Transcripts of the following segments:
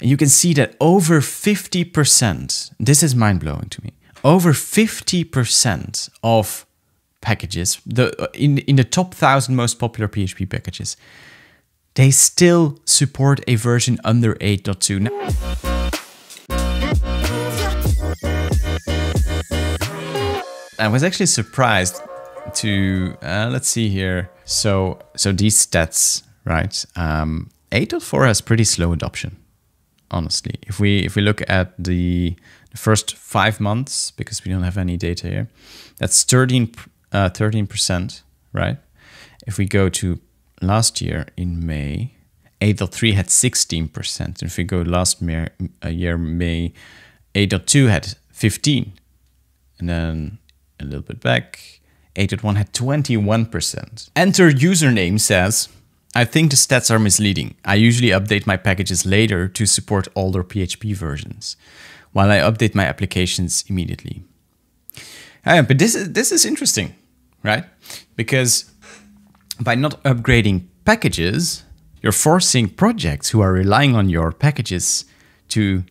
And you can see that over 50%, this is mind blowing to me, over 50% of packages, the in, in the top thousand most popular PHP packages, they still support a version under 8.2. I was actually surprised to uh, let's see here. So so these stats, right? Um, 8.4 has pretty slow adoption, honestly. If we if we look at the, the first five months, because we don't have any data here, that's 13 uh, 13%, right? If we go to last year in May, 8.3 had 16%. If we go last May, year May, 8.2 had 15. And then a little bit back, 8.1 had 21%. Enter username says, I think the stats are misleading. I usually update my packages later to support older PHP versions, while I update my applications immediately. Uh, but this is, this is interesting, right? Because by not upgrading packages, you're forcing projects who are relying on your packages to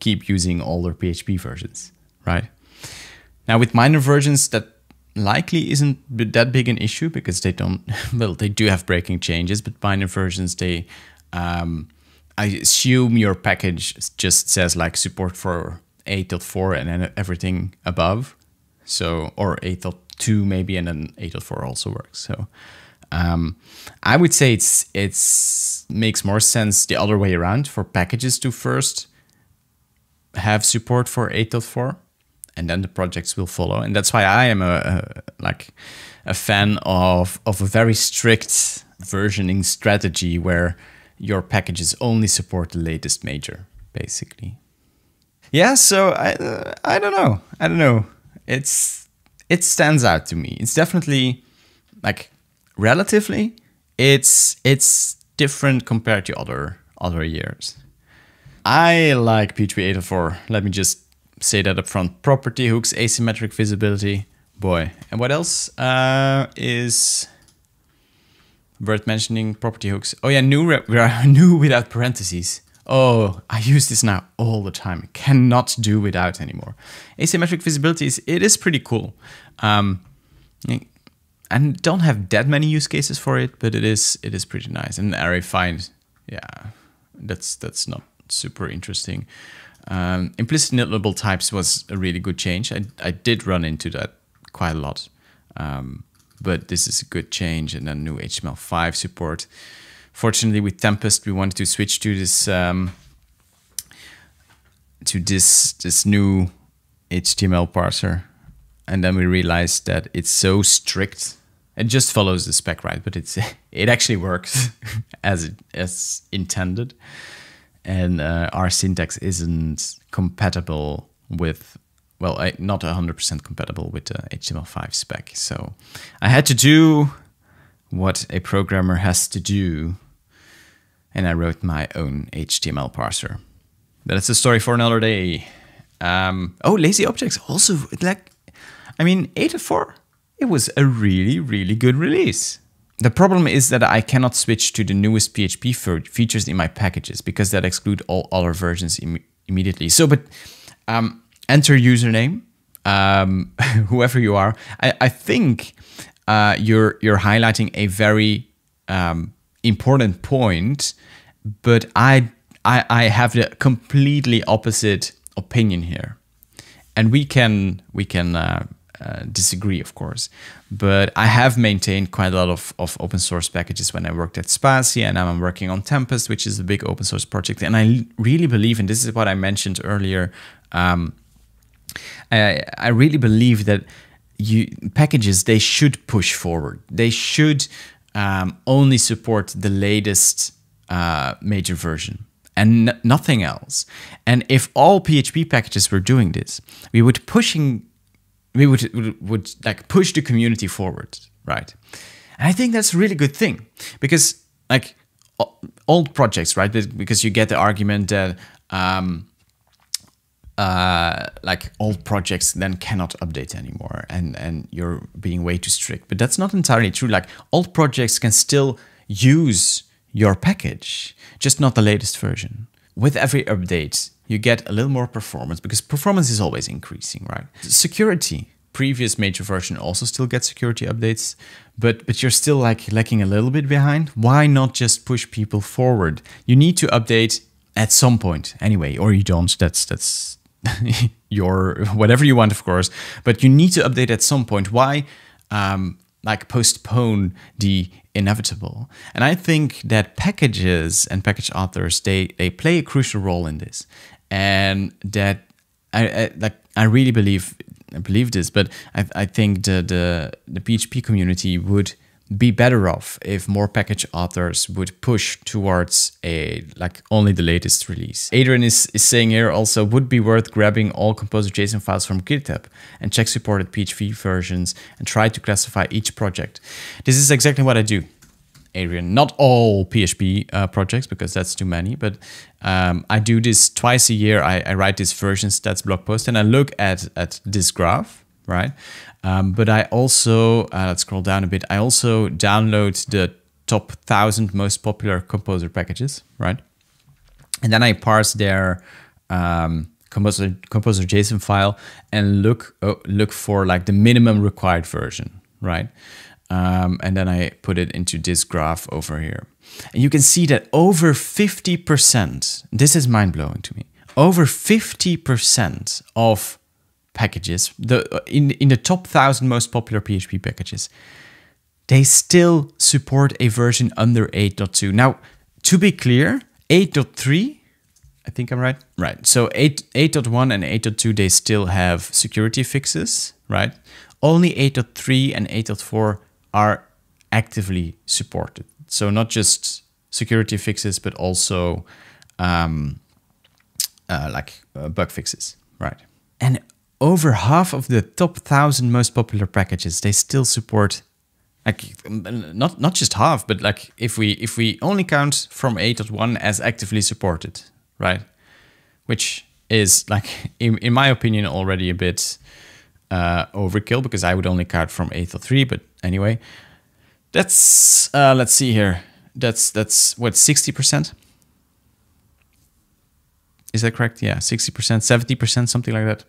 keep using older PHP versions, right? Now with minor versions, that likely isn't that big an issue because they don't, well, they do have breaking changes, but minor versions, they, um, I assume your package just says like support for 8.4 and then everything above. So, or 8.2 maybe, and then 8.4 also works. So, um, I would say it's it's makes more sense the other way around for packages to first have support for 8.4 and then the projects will follow. And that's why I am a, a like a fan of of a very strict versioning strategy where your packages only support the latest major, basically. Yeah, so I uh, I don't know. I don't know. It's it stands out to me. It's definitely like relatively it's it's different compared to other other years. I like PHP 8.4. Let me just say that up front. Property hooks, asymmetric visibility. Boy. And what else uh, is worth mentioning? Property hooks. Oh yeah, new, new without parentheses. Oh, I use this now all the time. Cannot do without anymore. Asymmetric visibility is it is pretty cool. Um, and don't have that many use cases for it, but it is it is pretty nice. And array find, yeah, that's that's not super interesting. Um, implicit nullable types was a really good change. I, I did run into that quite a lot, um, but this is a good change. And then new HTML5 support. Fortunately, with Tempest, we wanted to switch to this um, to this this new HTML parser, and then we realized that it's so strict. It just follows the spec, right? But it's it actually works as it, as intended and uh, our syntax isn't compatible with well not 100% compatible with the html5 spec. So i had to do what a programmer has to do and i wrote my own html parser. That's a story for another day. Um, oh lazy objects also like i mean 8.4 it was a really really good release the problem is that I cannot switch to the newest PHP features in my packages because that exclude all other versions Im immediately. So, but um, enter username, um, whoever you are. I, I think uh, you're you're highlighting a very um, important point, but I, I I have the completely opposite opinion here, and we can we can uh, uh, disagree, of course. But I have maintained quite a lot of, of open source packages when I worked at Spatie, and now I'm working on Tempest, which is a big open source project. And I really believe, and this is what I mentioned earlier, um, I, I really believe that you packages they should push forward. They should um, only support the latest uh, major version and nothing else. And if all PHP packages were doing this, we would pushing we would, would, would like push the community forward, right? And I think that's a really good thing because like old projects, right? Because you get the argument that um, uh, like old projects then cannot update anymore and, and you're being way too strict. But that's not entirely true. Like old projects can still use your package, just not the latest version. With every update, you get a little more performance because performance is always increasing, right? Security, previous major version also still gets security updates, but but you're still like lacking a little bit behind. Why not just push people forward? You need to update at some point anyway, or you don't. That's that's your whatever you want, of course. But you need to update at some point. Why? Um, like postpone the inevitable. And I think that packages and package authors they they play a crucial role in this, and that I, I like I really believe I believe this, but I, I think the, the, the PHP community would be better off if more package authors would push towards a like only the latest release. Adrian is, is saying here also would be worth grabbing all composer JSON files from GitHub and check supported PHP versions and try to classify each project. This is exactly what I do. Adrian. Not all PHP uh, projects because that's too many, but um, I do this twice a year. I, I, write this version stats blog post and I look at at this graph, right? Um, but I also uh, let's scroll down a bit. I also download the top thousand most popular composer packages, right? And then I parse their um, composer composer JSON file and look uh, look for like the minimum required version, right? Um, and then I put it into this graph over here. And you can see that over 50%, this is mind blowing to me, over 50% of packages, the in, in the top 1000 most popular PHP packages, they still support a version under 8.2. Now, to be clear, 8.3, I think I'm right. Right. So 8, 8.1 and 8.2, they still have security fixes, right? Only 8.3 and 8.4 are actively supported. So not just security fixes, but also um, uh, like uh, bug fixes, right? And over half of the top thousand most popular packages, they still support like not not just half, but like if we if we only count from 8.1 as actively supported, right? Which is like in, in my opinion already a bit uh, overkill because I would only count from 8.3, but anyway. That's, uh, let's see here. That's, that's what, 60%? Is that correct? Yeah, 60%, 70%, something like that.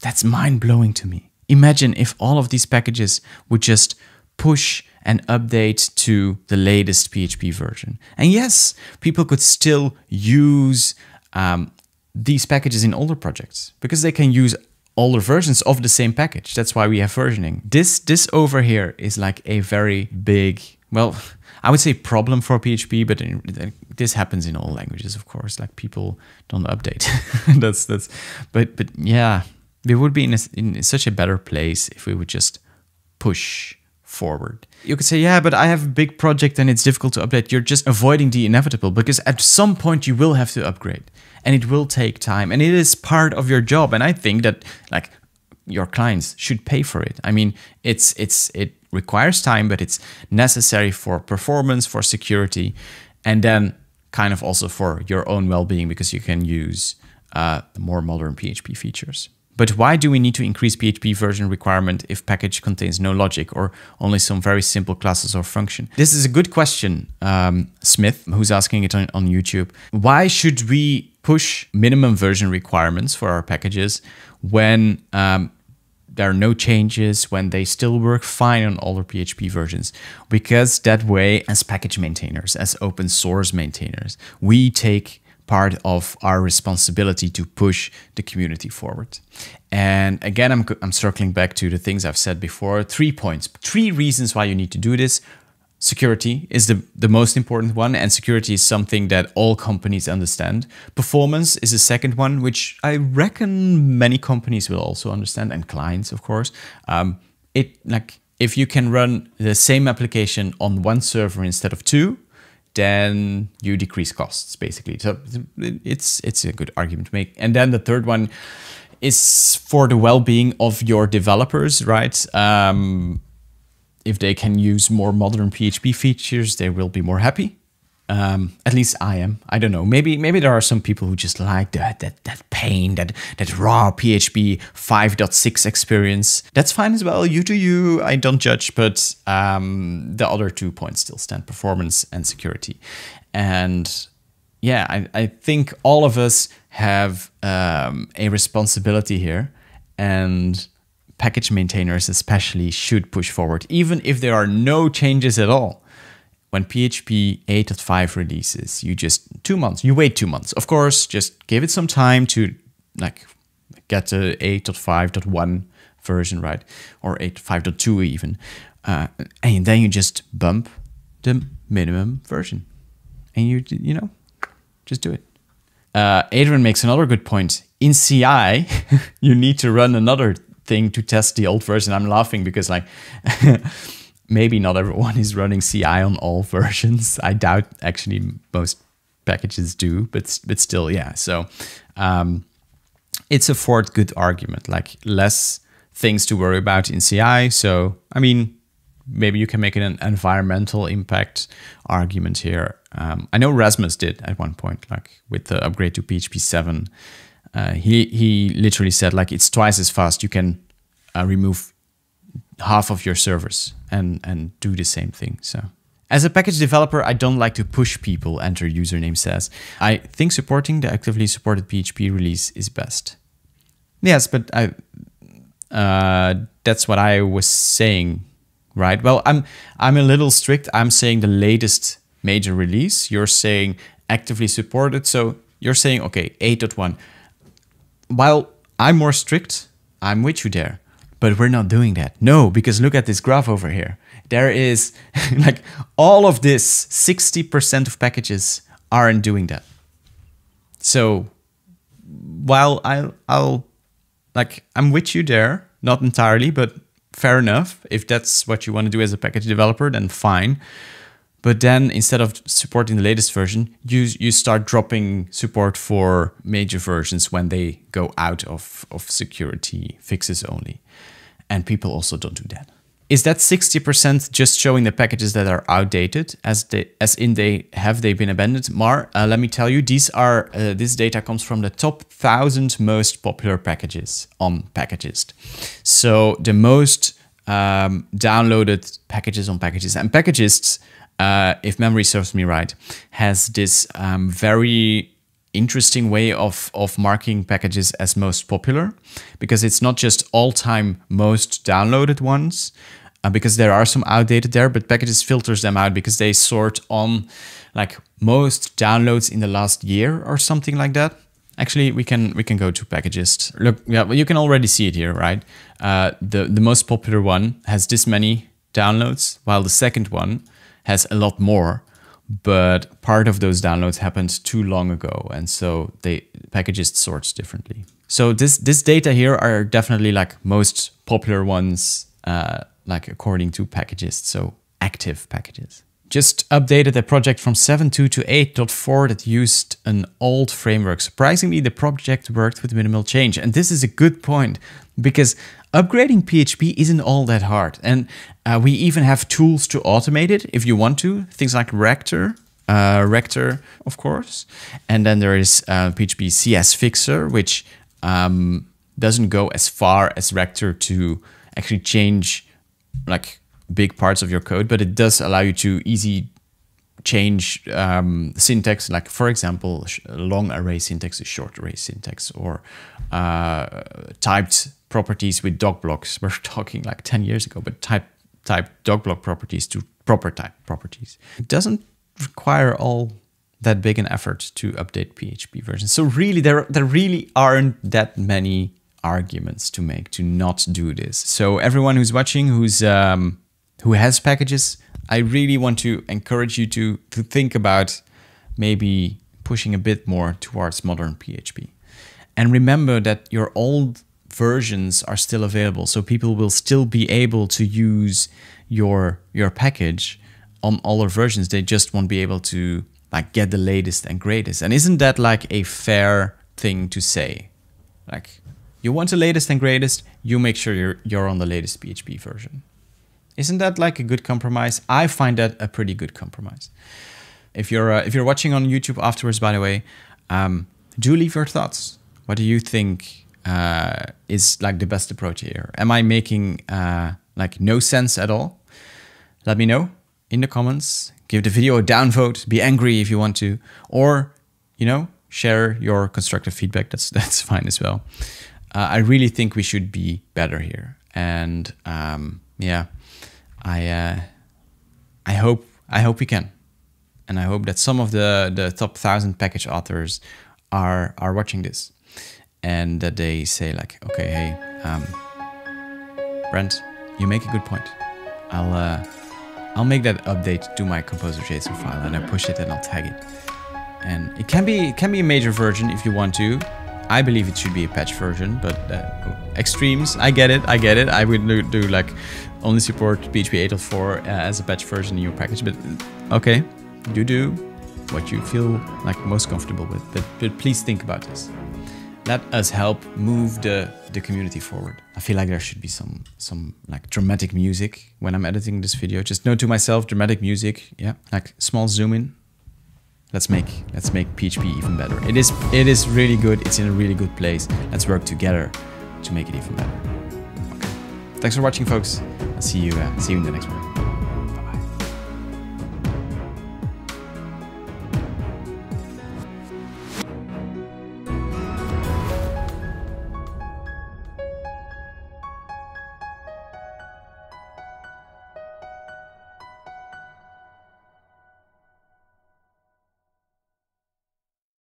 That's mind blowing to me. Imagine if all of these packages would just push and update to the latest PHP version. And yes, people could still use um, these packages in older projects because they can use older versions of the same package. That's why we have versioning. This this over here is like a very big, well, I would say problem for PHP, but in, this happens in all languages, of course. Like people don't update. that's that's, but but yeah, we would be in, a, in such a better place if we would just push forward. You could say, yeah, but I have a big project and it's difficult to update. You're just avoiding the inevitable because at some point you will have to upgrade and it will take time and it is part of your job. And I think that like your clients should pay for it. I mean, it's it's it requires time, but it's necessary for performance, for security, and then kind of also for your own well-being because you can use uh, more modern PHP features. But why do we need to increase PHP version requirement if package contains no logic or only some very simple classes or function? This is a good question, um, Smith, who's asking it on, on YouTube. Why should we push minimum version requirements for our packages when um, there are no changes, when they still work fine on older PHP versions? Because that way, as package maintainers, as open source maintainers, we take part of our responsibility to push the community forward. And again, I'm, I'm circling back to the things I've said before. Three points, three reasons why you need to do this. Security is the, the most important one, and security is something that all companies understand. Performance is the second one, which I reckon many companies will also understand, and clients, of course. Um, it like if you can run the same application on one server instead of two, then you decrease costs basically. So it's it's a good argument to make. And then the third one is for the well-being of your developers, right? Um, if they can use more modern PHP features, they will be more happy. Um, at least I am. I don't know. Maybe maybe there are some people who just like that that that pain, that that raw PHP 5.6 experience. That's fine as well. You do you. I don't judge. But um, the other two points still stand: performance and security. And yeah, I, I think all of us have um, a responsibility here, and package maintainers especially should push forward, even if there are no changes at all. When PHP 8.5 releases, you just two months, you wait two months. Of course, just give it some time to like get to 8.5.1 version right, or 8.5.2 even, uh, and then you just bump the minimum version, and you you know just do it. Uh, Adrian makes another good point. In CI, you need to run another thing to test the old version. I'm laughing because like maybe not everyone is running CI on all versions. I doubt actually most packages do, but but still, yeah. So um, it's a fourth good argument, like less things to worry about in CI. So I mean, maybe you can make an environmental impact argument here. Um, I know Rasmus did at one point, like with the upgrade to PHP 7. Uh, he he literally said like it's twice as fast. You can uh, remove half of your servers and and do the same thing. So. As a package developer, I don't like to push people, enter username says. I think supporting the actively supported PHP release is best. Yes, but I, uh, that's what I was saying right? Well, I'm I'm a little strict. I'm saying the latest major release. You're saying actively supported. So you're saying okay, 8.1. While I'm more strict, I'm with you there. But we're not doing that. No, because look at this graph over here. There is like all of this 60% of packages aren't doing that. So while I'll I'll like I'm with you there, not entirely, but fair enough. If that's what you want to do as a package developer, then fine. But then instead of supporting the latest version, you you start dropping support for major versions when they go out of, of security fixes only. And people also don't do that. Is that 60% just showing the packages that are outdated as they as in they have they been abandoned? Mar, uh, let me tell you, these are uh, this data comes from the top thousand most popular packages on Packagist. So the most um, downloaded packages on Packagists and Packagists, uh, if memory serves me right, has this um, very interesting way of, of marking packages as most popular because it's not just all-time most downloaded ones uh, because there are some outdated there but Packagist filters them out because they sort on like most downloads in the last year or something like that. Actually we can we can go to Packagist look yeah well, you can already see it here right? Uh, the the most popular one has this many downloads while the second one has a lot more but part of those downloads happened too long ago and so they Packagist sorts differently so this this data here are definitely like most popular ones uh, like according to Packagist so active packages just updated the project from 7.2 to 8.4 that used an old framework. Surprisingly, the project worked with minimal change. And this is a good point because upgrading PHP isn't all that hard. And uh, we even have tools to automate it if you want to. Things like Rector, uh, Rector, of course. And then there is uh, PHP CS Fixer, which um, doesn't go as far as Rector to actually change like big parts of your code, but it does allow you to easy change um, syntax, like for example, long array syntax is short array syntax, or uh, typed properties with doc blocks. We're talking like 10 years ago, but type type doc block properties to proper type properties. It doesn't require all that big an effort to update PHP versions. So really, there there really aren't that many arguments to make to not do this. So everyone who's watching, who's um, who has packages, I really want to encourage you to, to think about maybe pushing a bit more towards modern PHP. And remember that your old versions are still available, so people will still be able to use your your package on older versions. They just won't be able to like get the latest and greatest. And isn't that like a fair thing to say? Like you want the latest and greatest, you make sure you're you're on the latest PHP version. Isn't that like a good compromise? I find that a pretty good compromise. If you're uh, if you're watching on YouTube afterwards, by the way, um, do leave your thoughts. What do you think uh, is like the best approach here? Am I making uh, like no sense at all? Let me know in the comments. Give the video a downvote. Be angry if you want to, or you know, share your constructive feedback. That's that's fine as well. Uh, I really think we should be better here, and um, yeah, I uh, I hope I hope we can, and I hope that some of the the top thousand package authors are are watching this, and that they say like, okay, hey, um, Brent, you make a good point. I'll uh, I'll make that update to my composer JSON file and I push it and I'll tag it. And it can be it can be a major version if you want to. I believe it should be a patch version, but uh, extremes, I get it, I get it. I would do, do like only support PHP 8.4 uh, as a patch version in your package, but uh, okay, you do what you feel like most comfortable with. But, but please think about this. Let us help move the, the community forward. I feel like there should be some some like dramatic music when I'm editing this video. Just note to myself, dramatic music, yeah, like small zoom in, let's make let's make PHP even better. It is it is really good. It's in a really good place. Let's work together to make it even better. Okay. Thanks for watching, folks. I'll see you uh, see you in the next one.